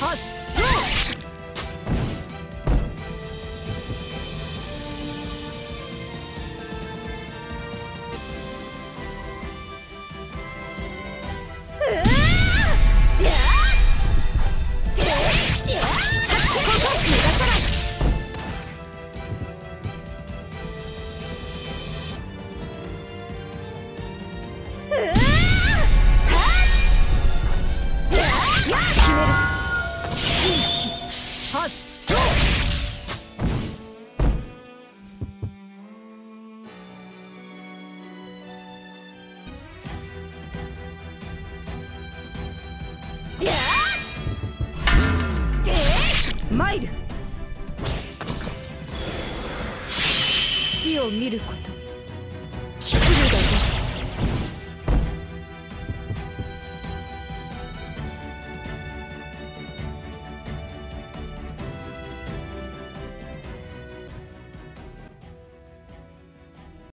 発射死を見ること。